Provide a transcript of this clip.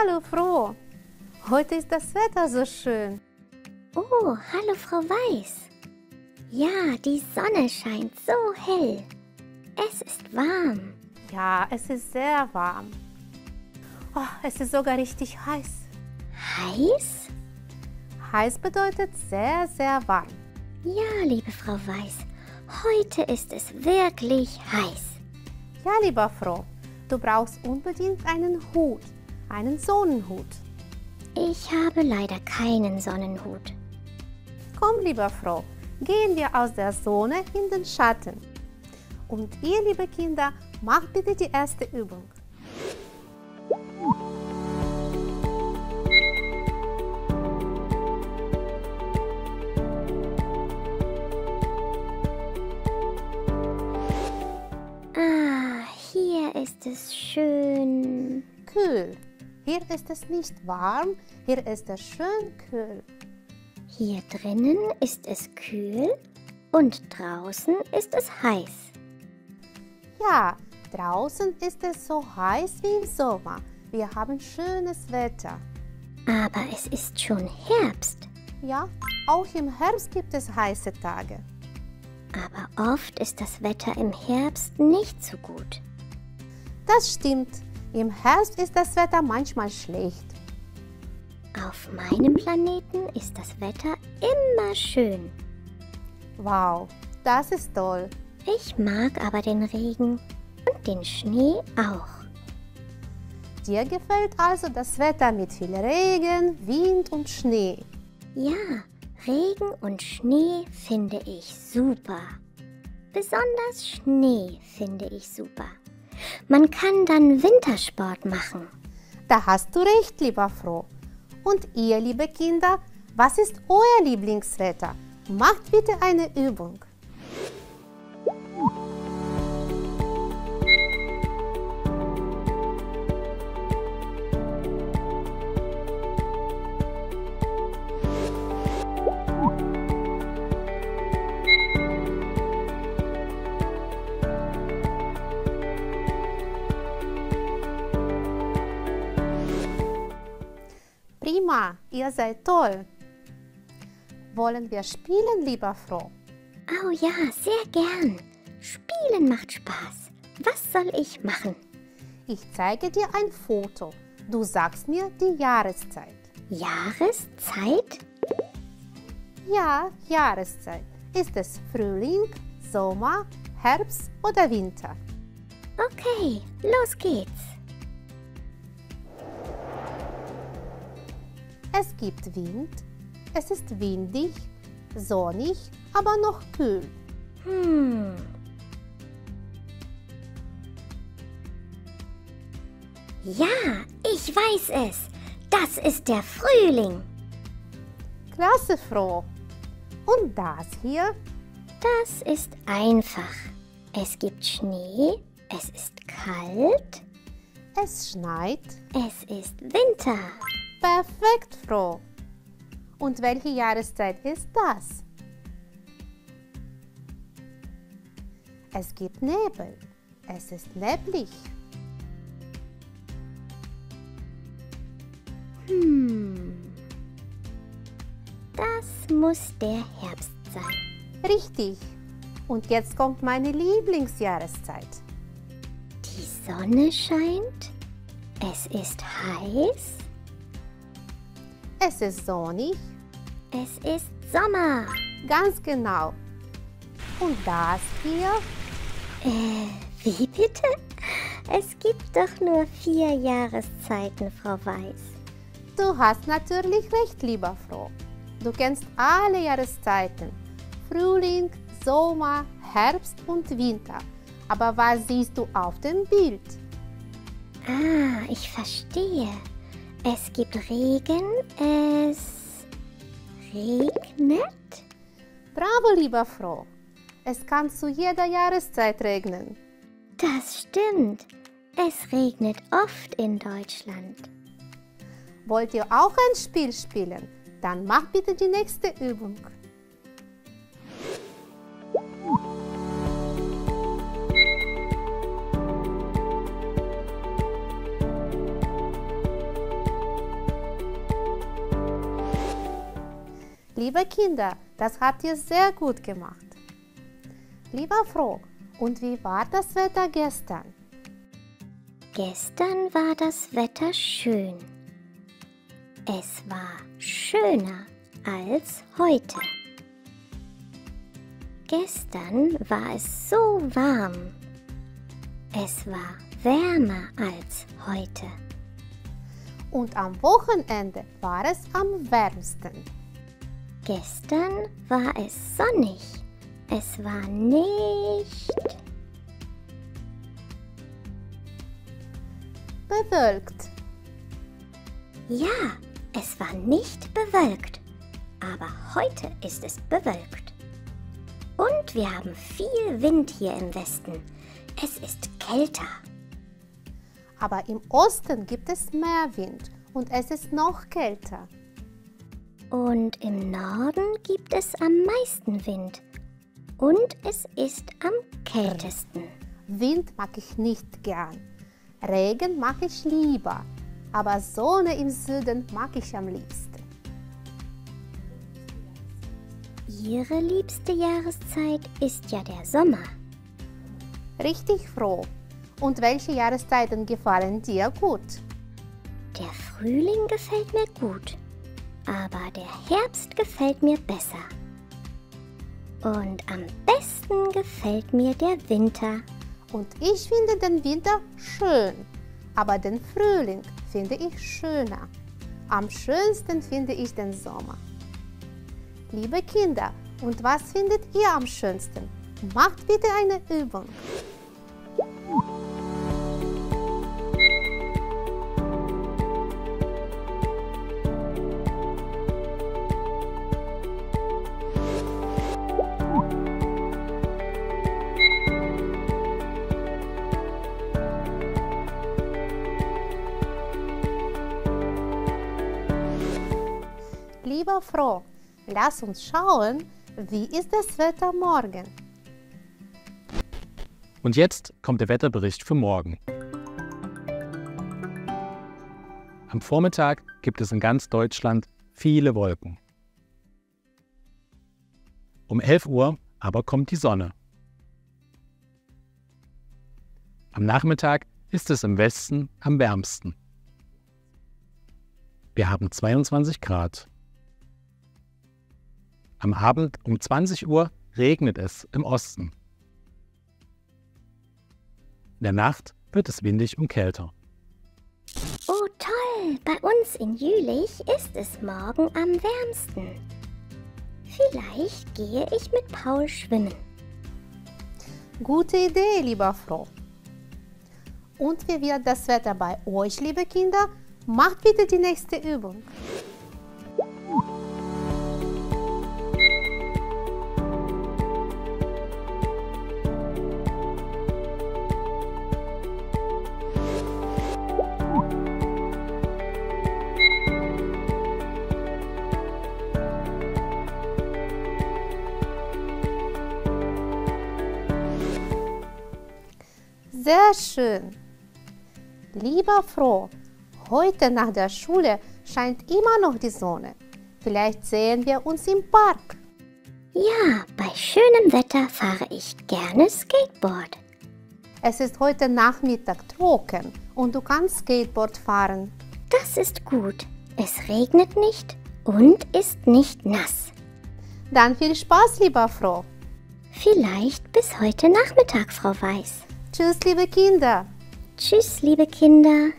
Hallo Froh. Heute ist das Wetter so schön. Oh, hallo Frau Weiß. Ja, die Sonne scheint so hell. Es ist warm. Ja, es ist sehr warm. Oh, es ist sogar richtig heiß. Heiß? Heiß bedeutet sehr, sehr warm. Ja, liebe Frau Weiß, heute ist es wirklich heiß. Ja, lieber Froh, du brauchst unbedingt einen Hut, einen Sonnenhut. Ich habe leider keinen Sonnenhut. Komm, lieber Froh, gehen wir aus der Sonne in den Schatten. Und ihr, liebe Kinder, macht bitte die erste Übung. Ah, hier ist es schön. Kühl. Hier ist es nicht warm, hier ist es schön kühl. Hier drinnen ist es kühl und draußen ist es heiß. Ja, draußen ist es so heiß wie im Sommer. Wir haben schönes Wetter. Aber es ist schon Herbst. Ja, auch im Herbst gibt es heiße Tage. Aber oft ist das Wetter im Herbst nicht so gut. Das stimmt. Im Herbst ist das Wetter manchmal schlecht. Auf meinem Planeten ist das Wetter immer schön. Wow, das ist toll. Ich mag aber den Regen und den Schnee auch. Dir gefällt also das Wetter mit viel Regen, Wind und Schnee. Ja, Regen und Schnee finde ich super. Besonders Schnee finde ich super. Man kann dann Wintersport machen. Da hast du recht, lieber Froh. Und ihr, liebe Kinder, was ist euer Lieblingswetter? Macht bitte eine Übung. Prima, ihr seid toll. Wollen wir spielen, lieber Froh? Oh ja, sehr gern. Spielen macht Spaß. Was soll ich machen? Ich zeige dir ein Foto. Du sagst mir die Jahreszeit. Jahreszeit? Ja, Jahreszeit. Ist es Frühling, Sommer, Herbst oder Winter? Okay, los geht's. Es gibt Wind, es ist windig, sonnig, aber noch kühl. Hm. Ja, ich weiß es. Das ist der Frühling. Klasse, Froh. Und das hier? Das ist einfach. Es gibt Schnee, es ist kalt, Es schneit. es ist Winter. Perfekt, Froh. Und welche Jahreszeit ist das? Es gibt Nebel. Es ist neblig. Hm. Das muss der Herbst sein. Richtig. Und jetzt kommt meine Lieblingsjahreszeit. Die Sonne scheint, es ist heiß, Es ist sonnig. es ist Sommer. Ganz genau. Und das hier? Äh, wie bitte? Es gibt doch nur vier Jahreszeiten, Frau Weiß. Du hast natürlich recht, lieber Froh. Du kennst alle Jahreszeiten. Frühling, Sommer, Herbst und Winter. Aber was siehst du auf dem Bild? Ah, ich verstehe. Es gibt Regen, es regnet. Bravo, lieber Froh. Es kann zu jeder Jahreszeit regnen. Das stimmt. Es regnet oft in Deutschland. Wollt ihr auch ein Spiel spielen? Dann macht bitte die nächste Übung. Liebe Kinder, das habt ihr sehr gut gemacht. Lieber Froh, und wie war das Wetter gestern? Gestern war das Wetter schön. Es war schöner als heute. Gestern war es so warm. Es war wärmer als heute. Und am Wochenende war es am wärmsten. Gestern war es sonnig. Es war nicht bewölkt. Ja, es war nicht bewölkt. Aber heute ist es bewölkt. Und wir haben viel Wind hier im Westen. Es ist kälter. Aber im Osten gibt es mehr Wind und es ist noch kälter. Und im Norden gibt es am meisten Wind. Und es ist am kältesten. Wind mag ich nicht gern. Regen mag ich lieber. Aber Sonne im Süden mag ich am liebsten. Ihre liebste Jahreszeit ist ja der Sommer. Richtig froh. Und welche Jahreszeiten gefallen dir gut? Der Frühling gefällt mir gut, aber der Herbst gefällt mir besser. Und am besten gefällt mir der Winter. Und ich finde den Winter schön, aber den Frühling finde ich schöner. Am schönsten finde ich den Sommer. Liebe Kinder, und was findet ihr am schönsten? Macht bitte eine Übung. Froh, lass uns schauen, wie ist das Wetter morgen. Und jetzt kommt der Wetterbericht für morgen. Am Vormittag gibt es in ganz Deutschland viele Wolken. Um 11 Uhr aber kommt die Sonne. Am Nachmittag ist es im Westen am wärmsten. Wir haben 22 Grad. Am Abend um 20 Uhr regnet es im Osten. In der Nacht wird es windig und kälter. Oh toll, bei uns in Jülich ist es morgen am wärmsten. Vielleicht gehe ich mit Paul schwimmen. Gute Idee, lieber Froh. Und wie wird das Wetter bei euch, liebe Kinder? Macht bitte die nächste Übung. Sehr schön. Lieber Froh, heute nach der Schule scheint immer noch die Sonne. Vielleicht sehen wir uns im Park. Ja, bei schönem Wetter fahre ich gerne Skateboard. Es ist heute Nachmittag trocken und du kannst Skateboard fahren. Das ist gut. Es regnet nicht und ist nicht nass. Dann viel Spaß, lieber Froh. Vielleicht bis heute Nachmittag, Frau Weiß. Tschüss, liebe Kinder. Tschüss, liebe Kinder.